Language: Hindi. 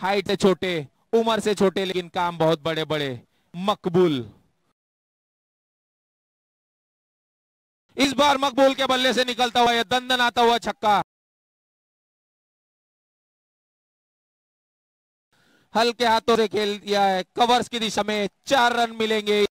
हाइट से छोटे, उम्र से छोटे, लेकिन काम बहुत बड़े बड़े मकबूल। इस बार मकबूल के बल्ले से निकलता हुआ यह दंदन आता हुआ छक्का। हल्के हाथों से खेल दिया है। कवर्स की दिशा में चार रन मिलेंगे।